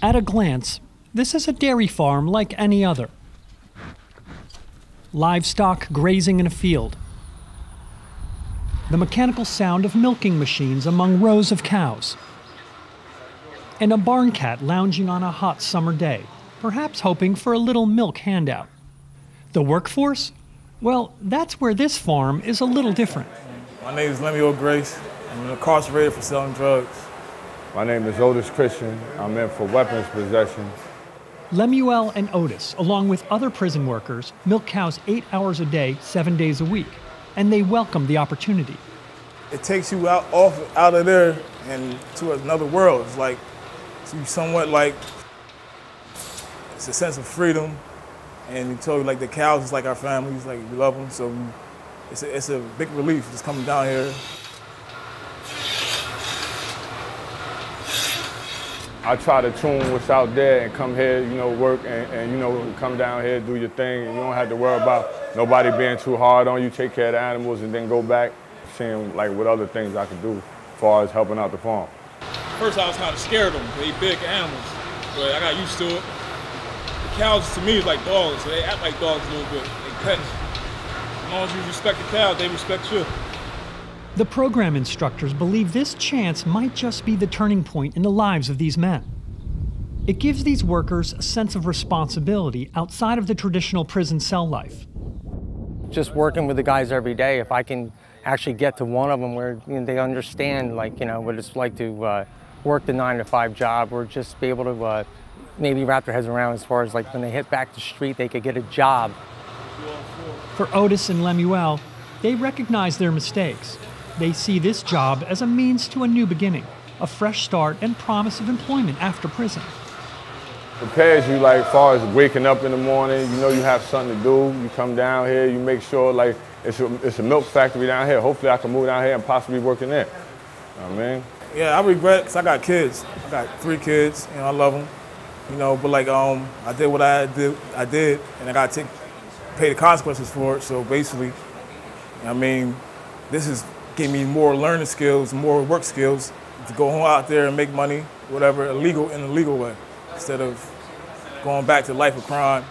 At a glance, this is a dairy farm like any other. Livestock grazing in a field. The mechanical sound of milking machines among rows of cows. And a barn cat lounging on a hot summer day, perhaps hoping for a little milk handout. The workforce? Well, that's where this farm is a little different. My name is Lemuel Grace. I'm incarcerated for selling drugs. My name is Otis Christian. I'm in for weapons possession. Lemuel and Otis, along with other prison workers, milk cows eight hours a day, seven days a week, and they welcome the opportunity. It takes you out off out of there and to another world. It's like you somewhat like it's a sense of freedom, and you told me like the cows is like our families, like we love them, so it's a, it's a big relief just coming down here. I try to tune what's out there and come here, you know, work and, and, you know, come down here, do your thing. And you don't have to worry about nobody being too hard on you. Take care of the animals and then go back, seeing like what other things I can do as far as helping out the farm. First, I was kind of scared of them. They big animals, but I got used to it. The cows to me is like dogs. So they act like dogs a little bit. They pets. As long as you respect the cows, they respect you. The program instructors believe this chance might just be the turning point in the lives of these men. It gives these workers a sense of responsibility outside of the traditional prison cell life. Just working with the guys every day, if I can actually get to one of them where you know, they understand, like you know, what it's like to uh, work the nine to five job, or just be able to uh, maybe wrap their heads around as far as like when they hit back the street, they could get a job. For Otis and Lemuel, they recognize their mistakes they see this job as a means to a new beginning, a fresh start, and promise of employment after prison. Prepares you like far as waking up in the morning, you know you have something to do, you come down here, you make sure like it's a, it's a milk factory down here. Hopefully I can move down here and possibly work in there. You know what I mean? Yeah, I regret because I got kids. I got three kids, and I love them. You know, but like um, I did what I did, I did, and I got to take, pay the consequences for it. So basically, I mean, this is gave me more learning skills, more work skills to go out there and make money, whatever, illegal in a legal way, instead of going back to life of crime.